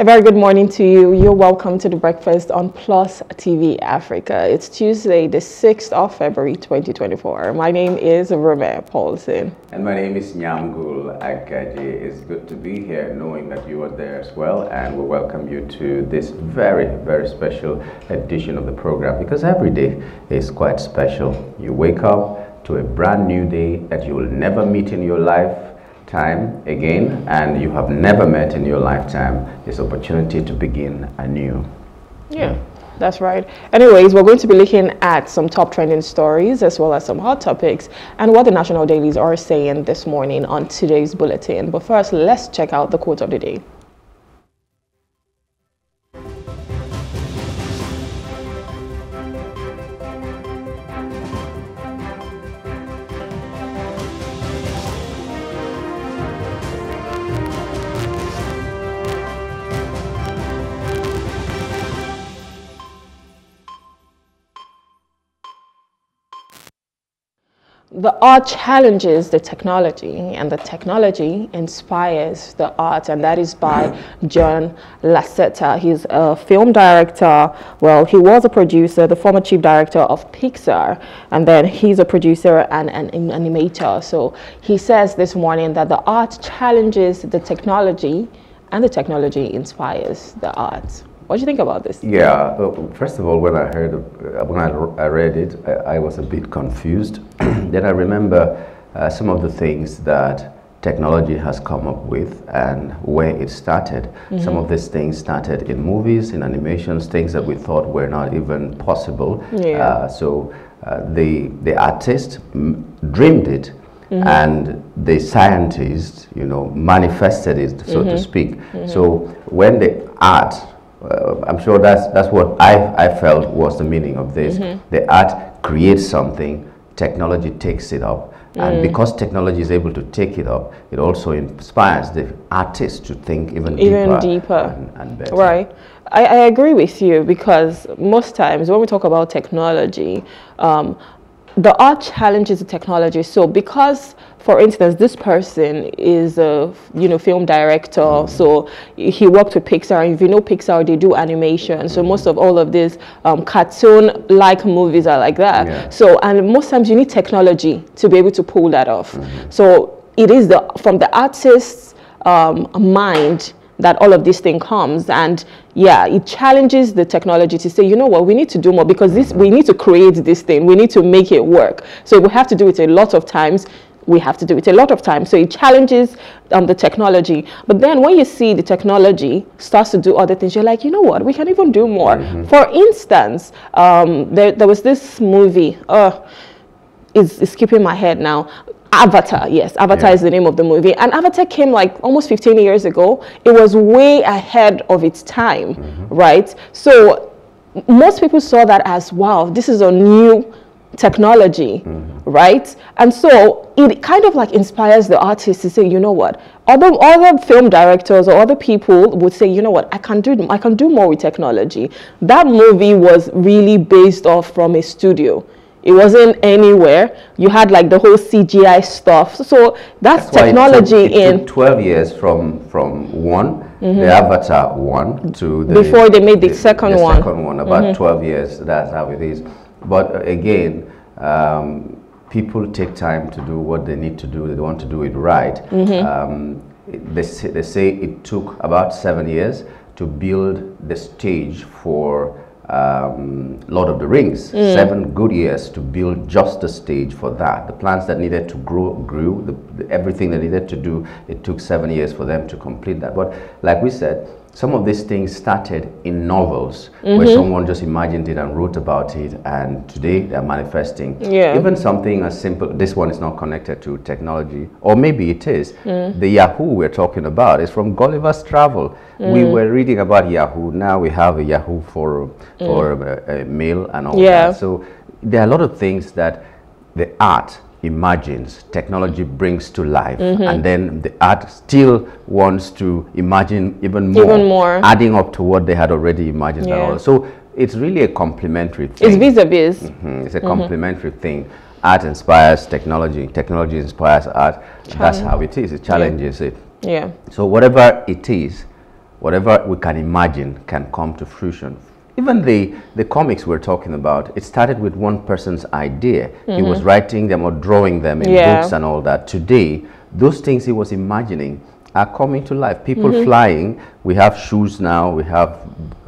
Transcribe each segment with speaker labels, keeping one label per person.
Speaker 1: A very good morning to you. You're welcome to the breakfast on Plus TV Africa. It's Tuesday, the 6th of February 2024. My name is Rome Paulson.
Speaker 2: And my name is Nyamgul Akaji. It's good to be here knowing that you are there as well. And we welcome you to this very, very special edition of the program because every day is quite special. You wake up to a brand new day that you will never meet in your life time again and you have never met in your lifetime this opportunity to begin anew.
Speaker 1: Yeah that's right. Anyways we're going to be looking at some top trending stories as well as some hot topics and what the national dailies are saying this morning on today's bulletin. But first let's check out the quote of the day the art challenges the technology and the technology inspires the art and that is by John Lasseter. He's a film director. Well, he was a producer, the former chief director of Pixar, and then he's a producer and an animator. So he says this morning that the art challenges the technology and the technology inspires the art. What do you think about this?
Speaker 2: Yeah, well, first of all, when I heard, uh, when I, I read it, I, I, was a bit confused. then I remember uh, some of the things that technology has come up with and where it started. Mm -hmm. Some of these things started in movies, in animations, things that we thought were not even possible. Yeah. Uh, so uh, the the artist dreamed it. Mm -hmm. and the scientist, you know, manifested it, so mm -hmm. to mm-hmm. speak. Mm-hmm. So when the art uh, I'm sure that's that's what I, I felt was the meaning of this. Mm -hmm. The art creates something, technology takes it up, mm. and because technology is able to take it up, it also inspires the artist to think even,
Speaker 1: even
Speaker 2: deeper,
Speaker 1: deeper.
Speaker 2: And, and better.
Speaker 1: Right. I, I, agree with you because most times when we talk about technology, um, the art challenges the technology. So because, for instance, this person is a you know film director, mm. so he worked with Pixar. And if you know Pixar, they do animation. So most of all of these um, cartoon-like movies are like that. Yeah. So and most times you need technology to be able to pull that off. Mm. So it is the from the artist's um, mind that all of this thing comes and yeah it challenges the technology to say you know what we need to do more because this we need to create this thing we need to make it work so we have to do it a lot of times we have to do it a lot of times so it challenges um, the technology but then when you see the technology starts to do other things you're like you know what we can even do more mm -hmm. for instance um, there, there was this movie uh, it's, it's skipping my head now Avatar, yes, Avatar yeah. is the name of the movie. And Avatar came like almost 15 years ago. It was way ahead of its time, mm -hmm. right? So most people saw that as, wow, this is a new technology, mm -hmm. right? And so it kind of like inspires the artist to say, you know what, other other film directors or other people would say, you know what, I can do I can do more with technology. That movie was really based off from a studio. It wasn't anywhere. You had like the whole CGI stuff. So that's, that's technology
Speaker 2: it took, it in. 12 years from from one, mm -hmm. the mm-hmm. Avatar one, to the
Speaker 1: before they made the, the second
Speaker 2: the
Speaker 1: one.
Speaker 2: Second one, about mm -hmm. 12 years. That's how it is. But uh, again, um, people take time to do what they need to do. They want to do it right. Mm -hmm. um, they, say, they say it took about seven years to build the stage for um, Lord of the Rings. Mm. Seven good years to build just the stage for that. The plants that needed to grow grew. The, the, everything that needed to do, it took seven years for them to complete that. But like we said, some of these things started in novels mm -hmm. where mm-hmm. someone just imagined it and wrote about it and today they're manifesting yeah. even something as simple this one is not connected to technology or maybe it is mm. the yahoo we're talking about is from gulliver's travel mm. we were reading about yahoo now we have a yahoo for for mm. a, a mail and all yeah. that so there are a lot of things that the art imagines, technology brings to life, mm -hmm. and then the art still wants to imagine even more,
Speaker 1: even more,
Speaker 2: adding up to what they had already imagined. Yeah. So it's really a complementary thing.
Speaker 1: It's vis-a-vis.
Speaker 2: Mm -hmm. It's a mm -hmm. complementary thing. Art inspires technology. Technology inspires art. Challenge. That's how it is. It challenges
Speaker 1: yeah.
Speaker 2: it.
Speaker 1: Yeah.
Speaker 2: So whatever it is, whatever we can imagine can come to fruition. Even the, the comics we're talking about, it started with one person's idea. Mm-hmm. He was writing them or drawing them in yeah. books and all that. Today, those things he was imagining are coming to life. People mm -hmm. flying. We have shoes now. We have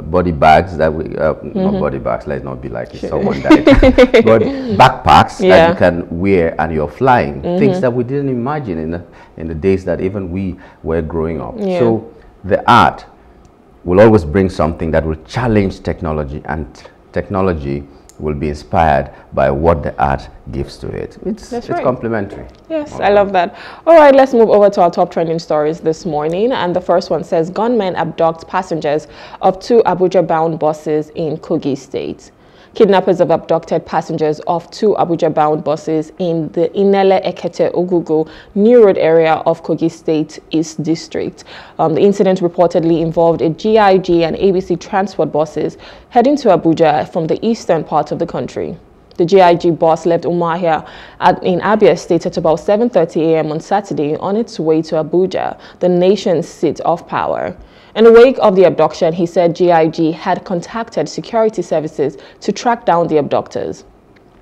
Speaker 2: body bags that we, uh, mm -hmm. not mm-hmm. body bags. Let's not be like sure. someone died. but backpacks yeah. that you can wear and you're flying. Mm -hmm. Things that we didn't imagine in the in the days that even we were growing up. Yeah. So the art will always bring something that will challenge technology and technology will be inspired by what the art gives to it. It's, That's it's right. complementary.
Speaker 1: Yes, I love that. All right, let's move over to our top trending stories this morning. And the first one says gunmen abduct passengers of two Abuja-bound buses in Kogi State. Kidnappers have abducted passengers of two Abuja-bound buses in the Inele Ekete Ogugu New Road area of Kogi State East District. Um, the incident reportedly involved a GIG and ABC transport buses heading to Abuja from the eastern part of the country. The GIG bus left Umuahia at, in Abia State at about 7.30 a.m. on Saturday on its way to Abuja, the nation's seat of power. In the wake of the abduction, he said GIG had contacted security services to track down the abductors.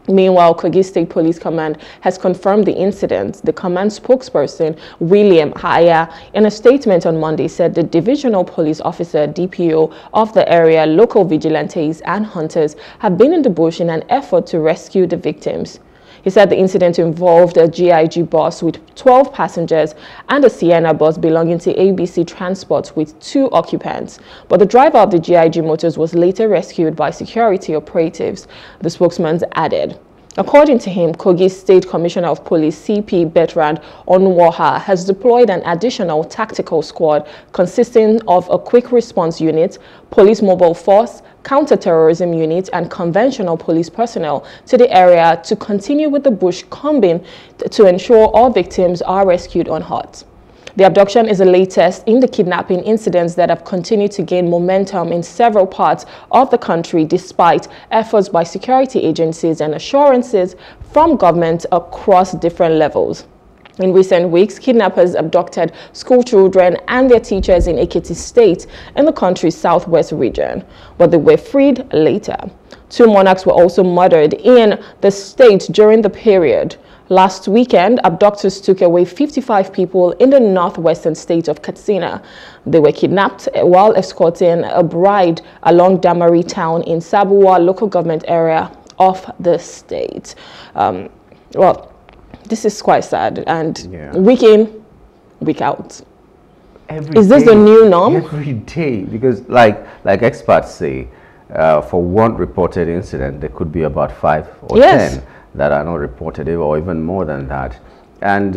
Speaker 1: Meanwhile, Kogi State Police Command has confirmed the incident. The command spokesperson, William Aya, in a statement on Monday said the divisional police officer, DPO, of the area, local vigilantes and hunters have been in the bush in an effort to rescue the victims. He said the incident involved a GIG bus with 12 passengers and a Sienna bus belonging to ABC Transport with two occupants. But the driver of the GIG motors was later rescued by security operatives, the spokesman added. According to him, Kogi State Commissioner of Police CP Bethrand Onuoha has deployed an additional tactical squad consisting of a quick response unit, police mobile force, counter-terrorism unit and conventional police personnel to the area to continue with the bush combing to ensure all victims are rescued unhurt. The abduction is the latest in the kidnapping incidents that have continued to gain momentum in several parts of the country despite efforts by security agencies and assurances from government across different levels. In recent weeks, kidnappers abducted school children and their teachers in Ekiti State in the country's southwest region, but they were freed later. Two monarchs were also murdered in the state during the period. Last weekend, abductors took away 55 people in the northwestern state of Katsina. They were kidnapped while escorting a bride along Damari town in Sabuwa local government area of the state. Um, well, this is quite sad and yeah. week in, week out. Every is this day, the new norm?
Speaker 2: Every day, because like like experts say, uh, for one reported incident, there could be about five or yes. ten that are not reported or even more than that. And,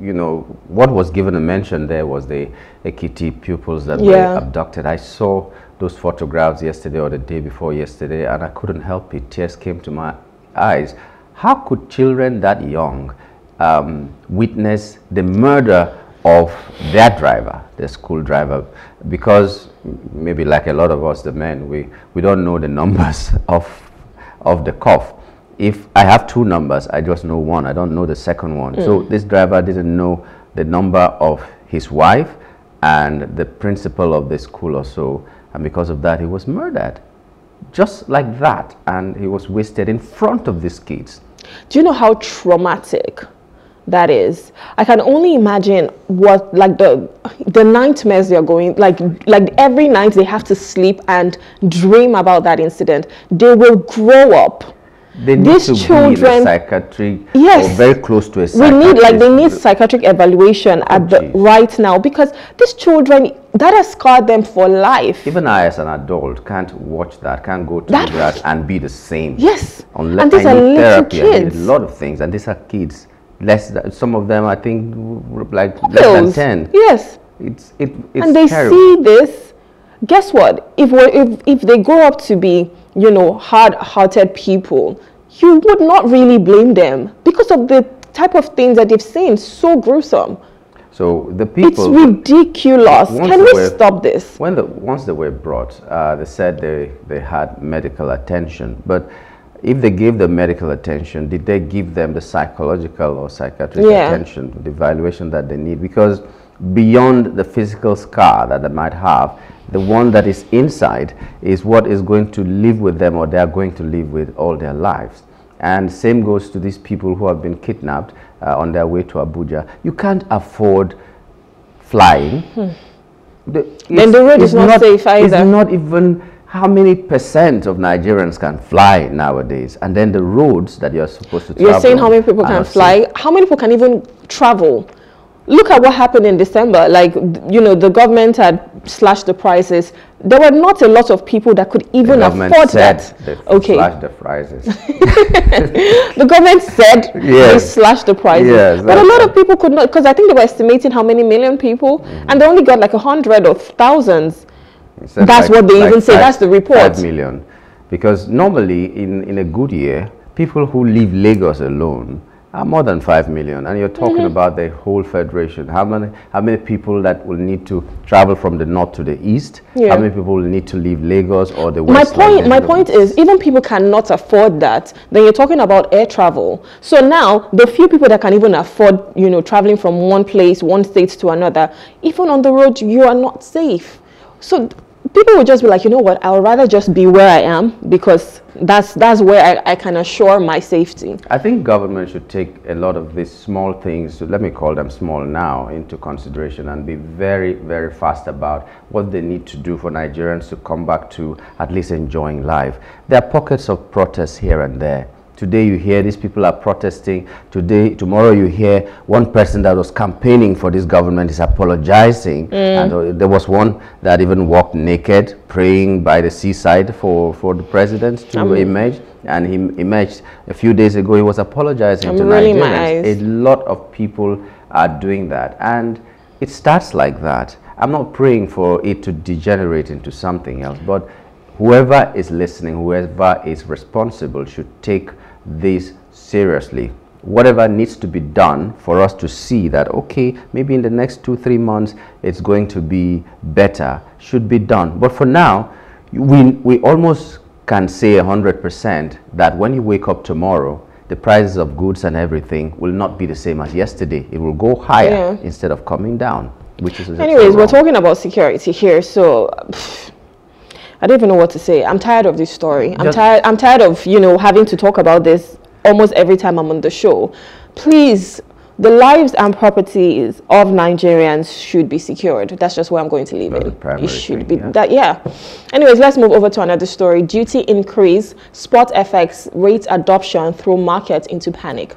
Speaker 2: you know, what was given a mention there was the Ekiti pupils that yeah. were abducted. I saw those photographs yesterday or the day before yesterday, and I couldn't help it. Tears came to my eyes. How could children that young um, witness the murder of their driver, the school driver? Because maybe like a lot of us, the men, we, we don't know the numbers of, of the cough if I have two numbers, I just know one. I don't know the second one. Mm. So this driver didn't know the number of his wife and the principal of the school or so. And because of that, he was murdered. Just like that. And he was wasted in front of these kids.
Speaker 1: Do you know how traumatic that is? I can only imagine what like the the nightmares they're going like like every night they have to sleep and dream about that incident. They will grow up
Speaker 2: they need These to children, be psychiatric yes, very close to a
Speaker 1: We need like they need psychiatric evaluation at the oh, right now because these children that has scarred them for life.
Speaker 2: Even I as an adult can't watch that, can't go to that, that and be the same.
Speaker 1: Yes. Unless and these I need therapy, kids.
Speaker 2: A lot of things and these are kids. Less than, some of them I think like less than 10.
Speaker 1: Yes.
Speaker 2: It's it, it's
Speaker 1: And they
Speaker 2: terrible.
Speaker 1: see this. Guess what? If if if they grow up to be you know, hard-hearted people, you would not really blame them because of the type of things that they've seen. So gruesome.
Speaker 2: So the people.
Speaker 1: It's ridiculous. Can we were, stop this?
Speaker 2: When the once they were brought, uh, they said they they had medical attention, but if they gave them medical attention, did they give them the psychological or psychiatric yeah. attention, the evaluation that they need? Because beyond the physical scar that they might have, the one that is inside is what is going to live with them or they are going to live with all their lives. And same goes to these people who have been kidnapped uh, on their way to Abuja. You can't afford flying. Hmm.
Speaker 1: The, then the road is not, not safe either.
Speaker 2: It's not even how many percent of Nigerians can fly nowadays? And then the roads that you're supposed to
Speaker 1: You're saying how many people can fly? Safe. How many people can even travel? Look at what happened in December. Like, you know, the government had slashed the prices. There were not a lot of people that could even the afford that.
Speaker 2: okay. Slashed the prices.
Speaker 1: the government said yes. they slashed the prices. Yes, but a lot of people could not, because I think they were estimating how many million people, mm -hmm. and they only got like a hundred or thousands. That's like, what they like even say. That's the report.
Speaker 2: Five million. Because normally, in, in a good year, people who leave Lagos alone uh, more than 5 million. And you're talking mm -hmm. about the whole federation. How many how many people that will need to travel from the north to the east? Yeah. how many people will need to leave lagos or the west
Speaker 1: my point my point is even people cannot afford that then you're talking about air travel. So now the few people that can even afford you know traveling from one place one state to another even on the road you are not safe. So people would just be like, you know what, I would rather just be where I am because that's that's where I, I can assure my safety.
Speaker 2: I think government should take a lot of these small things, let me call them small now, into consideration and be very, very fast about what they need to do for Nigerians to come back to at least enjoying life. There are pockets of protests here and there Today you hear these people are protesting. Today, tomorrow you hear one person that was campaigning for this government is apologizing. Mm. And uh, there was one that even walked naked, praying by the seaside for, for the president to I'm emerge. And he emerged a few days ago. He was apologizing I'm to Nigerians. A lot of people are doing that. And it starts like that. I'm not praying for it to degenerate into something else, but whoever is listening, whoever is responsible should take this seriously. Whatever needs to be done for us to see that, okay, maybe in the next two, three months, it's going to be better, should be done. But for now, we, we almost can say 100% that when you wake up tomorrow, the prices of goods and everything will not be the same as yesterday. It will go higher yeah. instead of coming down, which is
Speaker 1: Anyways, we're talking about security here, so pff, I don't even know what to say. I'm tired of this story. I'm tired. I'm tired of you know having to talk about this almost every time I'm on the show. Please, the lives and properties of Nigerians should be secured. That's just where I'm going to leave it. It should thing, be yeah. that. Yeah. Anyways, let's move over to another story. Duty increase, spot FX rate adoption throw market into panic.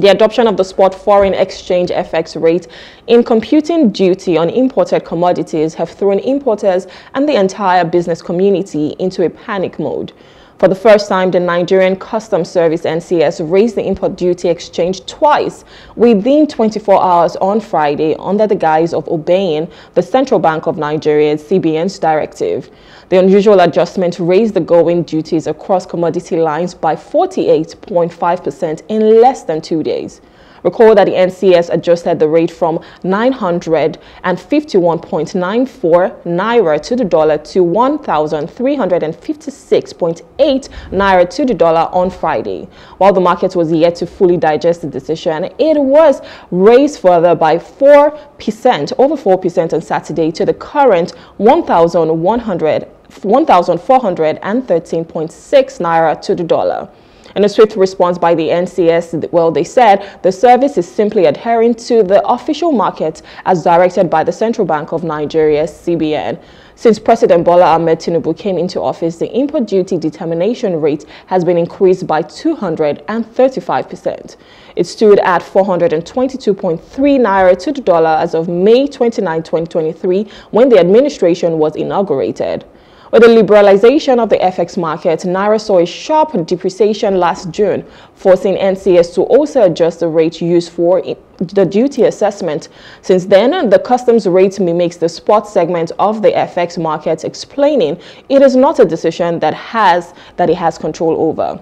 Speaker 1: The adoption of the spot foreign exchange FX rate in computing duty on imported commodities have thrown importers and the entire business community into a panic mode. For the first time, the Nigerian Customs Service NCS raised the import duty exchange twice within 24 hours on Friday under the guise of obeying the Central Bank of Nigeria's CBN's directive. The unusual adjustment raised the going duties across commodity lines by 48.5% in less than two days. Recall that the NCS adjusted the rate from 951.94 naira to the dollar to 1,356.8 naira to the dollar on Friday. While the market was yet to fully digest the decision, it was raised further by 4%, over 4% on Saturday to the current 1,100 1,413.6 naira to the dollar. In a swift response by the NCS, well, they said the service is simply adhering to the official market as directed by the Central Bank of Nigeria, CBN. Since President Bola Ahmed Tinubu came into office, the import duty determination rate has been increased by 235%. It stood at 422.3 naira to the dollar as of May 29, 2023, when the administration was inaugurated. With the liberalization of the FX market, Naira saw a sharp depreciation last June, forcing NCS to also adjust the rate used for the duty assessment. Since then, the customs rate mimics the spot segment of the FX market, explaining it is not a decision that has that it has control over.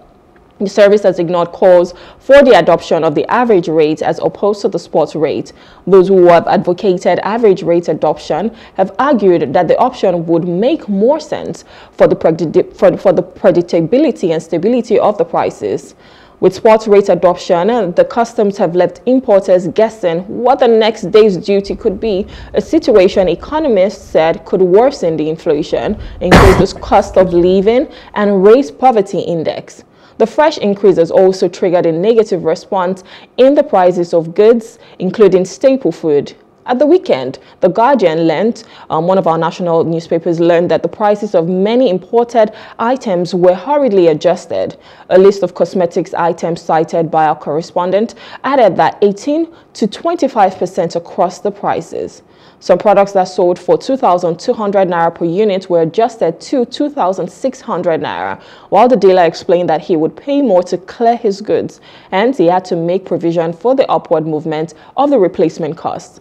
Speaker 1: The service has ignored calls for the adoption of the average rate as opposed to the spot rate. Those who have advocated average rate adoption have argued that the option would make more sense for the, for, for the predictability and stability of the prices. With spot rate adoption, the customs have left importers guessing what the next day's duty could be, a situation economists said could worsen the inflation, increase the cost of living, and raise poverty index. The fresh increases also triggered a negative response in the prices of goods, including staple food. At the weekend, The Guardian learned, um, one of our national newspapers learned that the prices of many imported items were hurriedly adjusted. A list of cosmetics items cited by our correspondent added that 18 to 25% across the prices. Some products that sold for 2,200 naira per unit were adjusted to 2,600 naira, while the dealer explained that he would pay more to clear his goods, and he had to make provision for the upward movement of the replacement cost.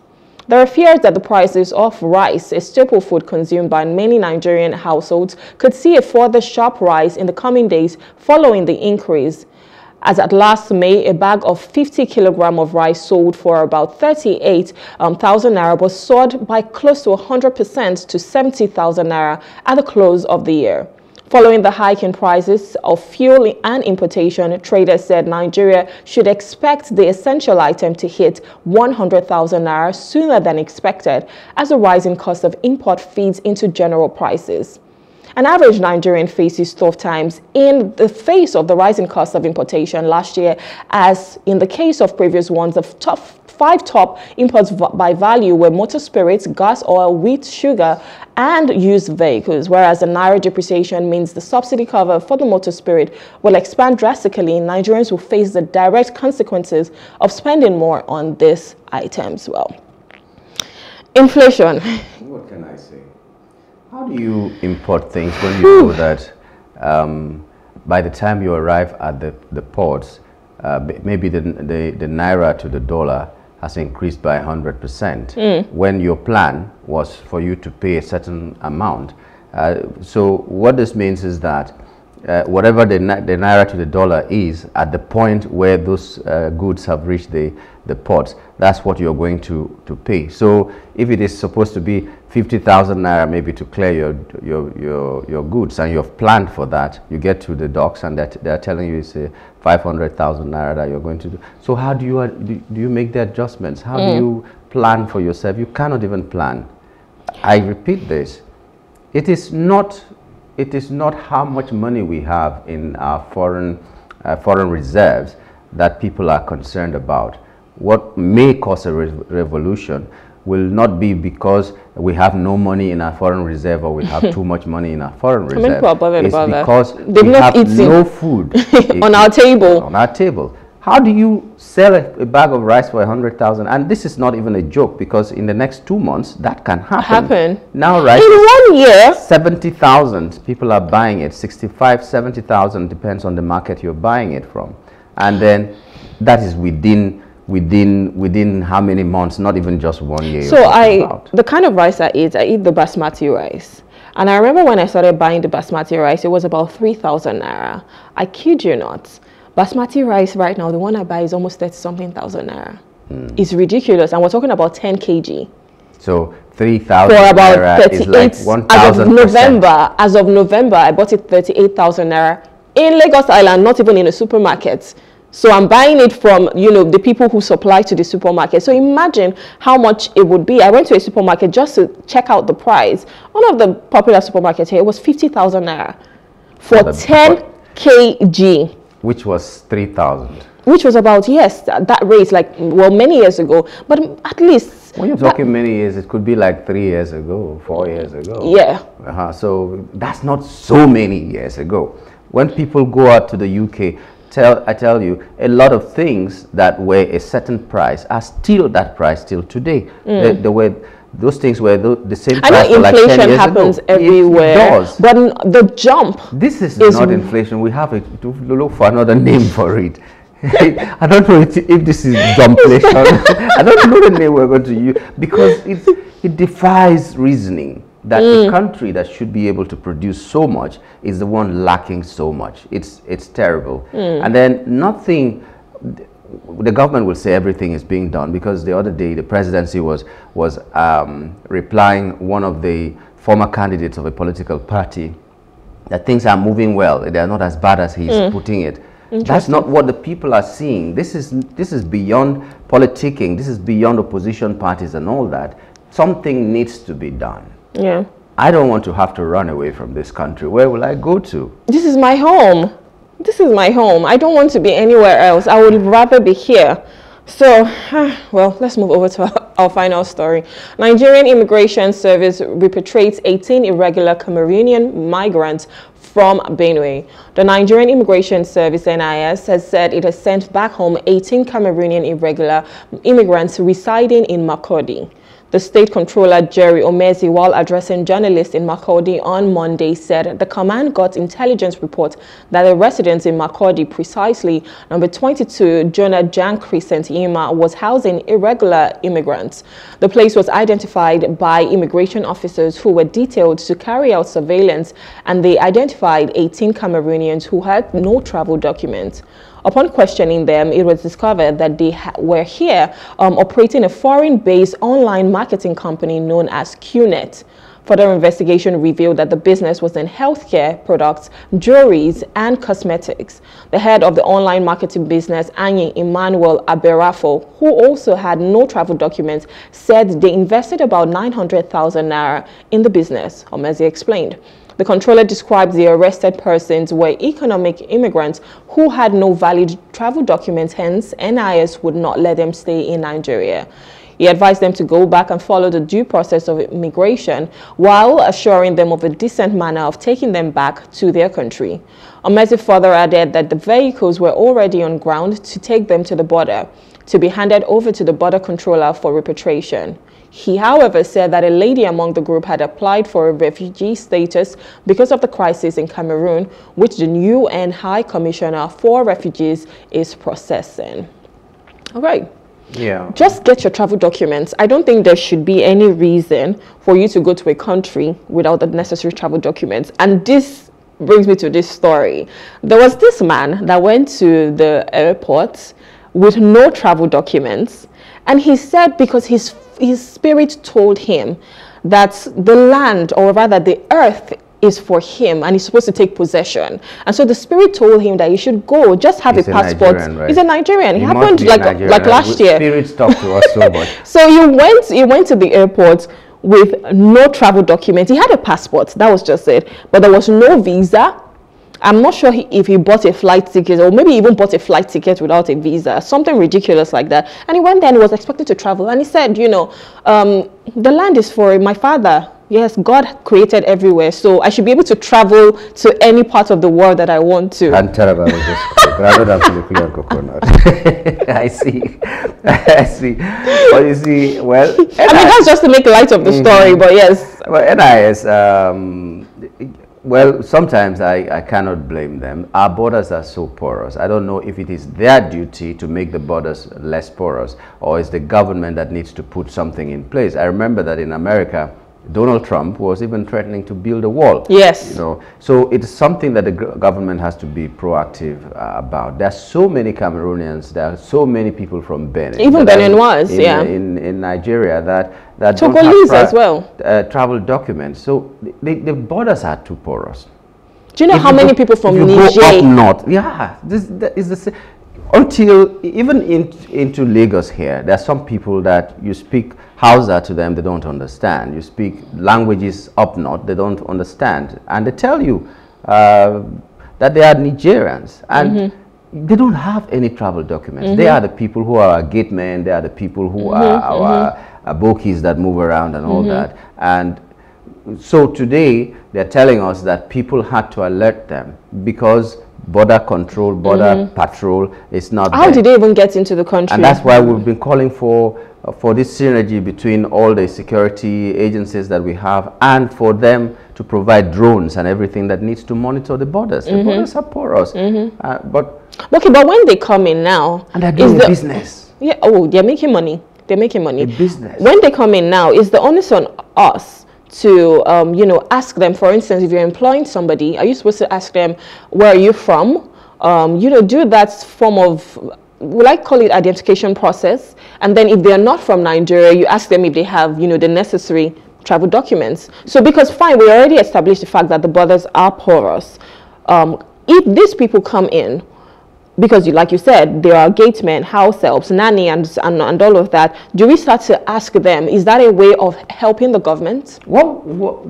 Speaker 1: There are fears that the prices of rice, a staple food consumed by many Nigerian households, could see a further sharp rise in the coming days following the increase. As at last May, a bag of 50 kilogram of rice sold for about 38,000 um, naira was soared by close to 100% to 70,000 naira at the close of the year. Following the hike in prices of fuel and importation, traders said Nigeria should expect the essential item to hit 100,000 naira sooner than expected as the rising cost of import feeds into general prices. An average Nigerian faces tough times in the face of the rising cost of importation last year, as in the case of previous ones, the tough five top imports by value were motor spirits, gas oil, wheat, sugar, and used vehicles, whereas the Naira depreciation means the subsidy cover for the motor spirit will expand drastically. Nigerians will face the direct consequences of spending more on this items. Well, inflation.
Speaker 2: What can I say? How do you import things when you know that um, by the time you arrive at the, the ports, uh, maybe the, the, the naira to the dollar has increased by 100% mm. when your plan was for you to pay a certain amount. Uh, so what this means is that uh, whatever the, the naira to the dollar is at the point where those uh, goods have reached the, the ports, that's what you're going to, to pay. So if it is supposed to be 50,000 naira maybe to clear your, your, your, your goods and you've planned for that, you get to the docks and that they're telling you it's a 500,000 naira that you're going to do. So how do you, uh, do, do you make the adjustments? How mm. do you plan for yourself? You cannot even plan. I repeat this. It is not it is not how much money we have in our foreign, uh, foreign reserves that people are concerned about. What may cause a re revolution will not be because we have no money in our foreign reserve or we have too much money in our foreign reserve. It's because
Speaker 1: They've
Speaker 2: we
Speaker 1: have
Speaker 2: no food
Speaker 1: on our table.
Speaker 2: On our table. How do you sell a, a bag of rice for a hundred thousand? And this is not even a joke because in the next two months that can happen.
Speaker 1: Happen
Speaker 2: now, right?
Speaker 1: In one year,
Speaker 2: seventy thousand people are buying it. 65, 70,000 depends on the market you're buying it from, and then that is within within within how many months? Not even just one year.
Speaker 1: So I about. the kind of rice I eat, I eat the basmati rice. And I remember when I started buying the basmati rice, it was about 3,000 naira. I kid you not. Basmati rice right now, the one I buy is almost 30 something thousand naira. Mm. It's ridiculous. And we're talking about 10 kg.
Speaker 2: So 3,000 For about 38, like as
Speaker 1: of November, as of November, I bought it 38,000 naira in Lagos Island, not even in a supermarket. So I'm buying it from, you know, the people who supply to the supermarket. So imagine how much it would be. I went to a supermarket just to check out the price. One of the popular supermarkets here was 50,000 naira for 10 kg
Speaker 2: which was 3,000.
Speaker 1: Which was about, yes, that, that rate, like, well, many years ago. But at least.
Speaker 2: When you're talking many years, it could be like three years ago, four years ago.
Speaker 1: Yeah.
Speaker 2: Uh -huh. So that's not so many years ago. When people go out to the UK, tell I tell you, a lot of things that were a certain price are still that price till today. Mm. The, the way those things were the, the same I
Speaker 1: know inflation
Speaker 2: like
Speaker 1: happens
Speaker 2: ago.
Speaker 1: everywhere.
Speaker 2: It does.
Speaker 1: But the jump.
Speaker 2: This is, is not inflation. We have to look for another name for it. I don't know if, if this is dumbflation. I don't know the name we're going to use because it, it defies reasoning that mm. the country that should be able to produce so much is the one lacking so much. It's, it's terrible. Mm. And then nothing the government will say everything is being done because the other day the presidency was was um, replying one of the former candidates of a political party that things are moving well they are not as bad as he's mm. putting it That's not what the people are seeing. This is this is beyond politicking. This is beyond opposition parties and all that. Something needs to be done.
Speaker 1: Yeah.
Speaker 2: I don't want to have to run away from this country. Where will I go to?
Speaker 1: This is my home. This is my home. I don't want to be anywhere else. I would rather be here. So, well, let's move over to our, final story. Nigerian Immigration Service repatriates 18 irregular Cameroonian migrants from Benue. The Nigerian Immigration Service, NIS, has said it has sent back home 18 Cameroonian irregular immigrants residing in Makurdi. The state controller Jerry Omezi, while addressing journalists in Makurdi on Monday, said the command got intelligence report that the residents in Makurdi, precisely number 22 Jonah Jan Crescent Ima, was housing irregular immigrants. The place was identified by immigration officers who were detailed to carry out surveillance, and they identified 18 Cameroonians who had no travel documents. Upon questioning them, it was discovered that they were here um, operating a foreign-based online marketing company known as QNet. Further investigation revealed that the business was in healthcare products, jewelries, and cosmetics. The head of the online marketing business, Anyi Emmanuel Aberafo, who also had no travel documents, said they invested about 900,000 naira in the business, Omezi explained. The controller described the arrested persons were economic immigrants who had no valid travel documents, hence NIS would not let them stay in Nigeria. He advised them to go back and follow the due process of immigration while assuring them of a decent manner of taking them back to their country. Omezi further added that the vehicles were already on ground to take them to the border to be handed over to the border controller for repatriation. He, however, said that a lady among the group had applied for a refugee status because of the crisis in Cameroon, which the UN High Commissioner for Refugees is processing. All right.
Speaker 2: Yeah.
Speaker 1: Just get your travel documents. I don't think there should be any reason for you to go to a country without the necessary travel documents. And this brings me to this story. There was this man that went to the airport with no travel documents. And he said because his his spirit told him that the land, or rather the earth, is for him and he's supposed to take possession. And so the spirit told him that he should go, just have he's a passport. A right? He's a Nigerian. He it happened like Nigerian, like last year.
Speaker 2: Spirits talk to us so much.
Speaker 1: so he went he went to the airport with no travel documents. He had a passport, that was just it. But there was no visa, I'm not sure he, if he bought a flight ticket or maybe even bought a flight ticket without a visa, something ridiculous like that. And he went there and was expected to travel. And he said, you know, um, the land is for my father. Yes, God created everywhere, so I should be able to travel to any part of the world that I want to.
Speaker 2: And terrible but I see. I see. But you see, well,
Speaker 1: I mean, that's just to make light of the mm -hmm. story, but yes.
Speaker 2: Well, NIS, um, well, sometimes I, I cannot blame them. Our borders are so porous. I don't know if it is their duty to make the borders less porous or is the government that needs to put something in place. I remember that in America, Donald Trump was even threatening to build a wall.
Speaker 1: Yes.
Speaker 2: You know, so it's something that the government has to be proactive uh, about. There are so many Cameroonians. There are so many people from Benin.
Speaker 1: Even Benin was,
Speaker 2: in,
Speaker 1: yeah.
Speaker 2: In, in Nigeria that that
Speaker 1: Togolese as well.
Speaker 2: Uh, travel documents. So the, the borders are too porous.
Speaker 1: Do you know if how you many go, people from Niger?
Speaker 2: Go up north, yeah, this, that is the same until even in, into Lagos here, there are some people that you speak Hausa to them, they don't understand. You speak languages up north, they don't understand. And they tell you uh, that they are Nigerians. And mm -hmm. they don't have any travel documents. Mm -hmm. They mm-hmm. are the people who are our gate men, they are the people who mm -hmm. are our mm-hmm. abokis that move around and all mm-hmm. that. And so today, they're telling us that people had to alert them because border control, border mm -hmm. patrol is not
Speaker 1: How there. did they even get into the country?
Speaker 2: And that's why we've been calling for uh, for this synergy between all the security agencies that we have and for them to provide drones and everything that needs to monitor the borders. Mm -hmm. The mm-hmm. borders are porous. Mm -hmm. uh, but
Speaker 1: okay, but when they come in now,
Speaker 2: and they're doing the business.
Speaker 1: Yeah. Oh, they're making money. They're making money.
Speaker 2: The business.
Speaker 1: When they come in now, is the onus on us to um, you know ask them for instance if you're employing somebody are you supposed to ask them where are you from? Um, you know do that form of we I call it identification process? And then if they're not from nigeria you ask them if they have you know the necessary travel documents. So because fine we already established the fact that the borders are porous. Um, if these people come in because you, like you said, there are gatemen, house helps, nanny, and, and, and all of that. Do we start to ask them, is that a way of helping the government?
Speaker 2: What, what,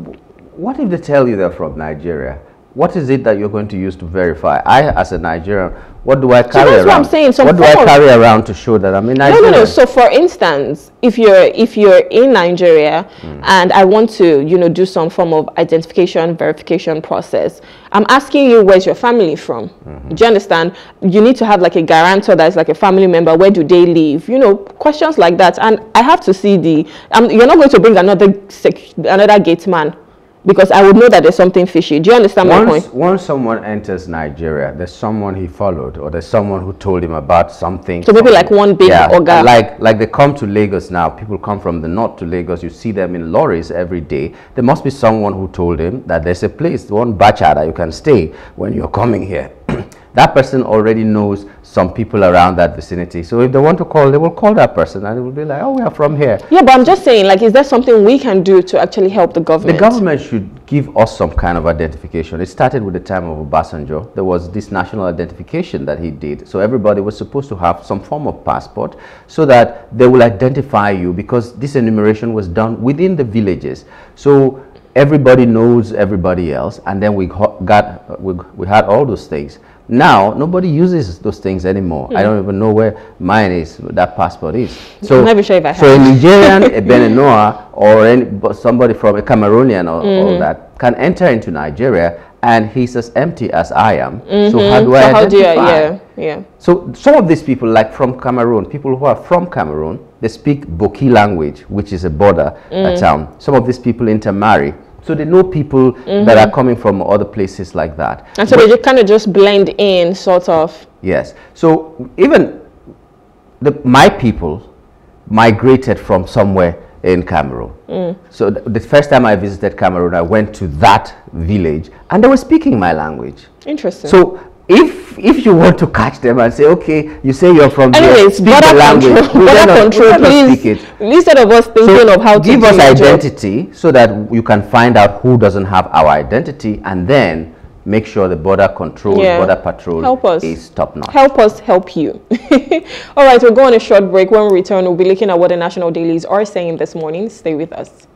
Speaker 2: what if they tell you they're from Nigeria? What is it that you're going to use to verify? I, as a Nigerian, what do I carry
Speaker 1: so that's
Speaker 2: around?
Speaker 1: What I'm saying. So
Speaker 2: what do I carry around to show that I'm in Nigeria?
Speaker 1: No, no, no. So, for instance, if you're if you're in Nigeria mm. and I want to, you know, do some form of identification verification process, I'm asking you where's your family from. Mm -hmm. Do you understand? You need to have like a guarantor that's like a family member. Where do they live? You know, questions like that. And I have to see the. Um, you're not going to bring another another gate man because I would know that there's something fishy. Do you understand
Speaker 2: once,
Speaker 1: my point?
Speaker 2: Once someone enters Nigeria, there's someone he followed, or there's someone who told him about something.
Speaker 1: So maybe like one big yeah,
Speaker 2: oga. Like like they come to Lagos now. People come from the north to Lagos. You see them in lorries every day. There must be someone who told him that there's a place, one bacha that you can stay when you're coming here. That person already knows some people around that vicinity. So if they want to call, they will call that person and it will be like, oh, we are from here.
Speaker 1: Yeah, but I'm just saying, like, is there something we can do to actually help the government?
Speaker 2: The government should give us some kind of identification. It started with the time of Obasanjo. There was this national identification that he did. So everybody was supposed to have some form of passport so that they will identify you because this enumeration was done within the villages. So everybody knows everybody else and then we got we, we had all those things now nobody uses those things anymore. Mm. I don't even know where mine is, that passport is.
Speaker 1: So, I'm sure if I
Speaker 2: so a Nigerian, a Beninoa, or any, somebody from a Cameroonian or mm. all that can enter into Nigeria and he's as empty as I am. Mm -hmm. So how do I so identify? Do you,
Speaker 1: yeah, yeah.
Speaker 2: So some of these people, like from Cameroon, people who are from Cameroon, they speak Boki language, which is a border mm. town. Some of these people intermarry so they know people mm -hmm. that are coming from other places like that.
Speaker 1: And so but, they kind of just blend in, sort of.
Speaker 2: Yes. So even the, my people migrated from somewhere in Cameroon. Mm. So th the first time I visited Cameroon, I went to that village and they were speaking my language.
Speaker 1: Interesting.
Speaker 2: So if if you want to catch them and say, okay, you say you're from
Speaker 1: Anyways,
Speaker 2: there, speak the language,
Speaker 1: control, border control, please, instead of us thinking
Speaker 2: so
Speaker 1: of how to
Speaker 2: give us identity so that you can find out who doesn't have our identity and then make sure the border control, yeah. border patrol help us. is top notch.
Speaker 1: Help us help you. All right, we'll go on a short break. When we return, we'll be looking at what the national dailies are saying this morning. Stay with us.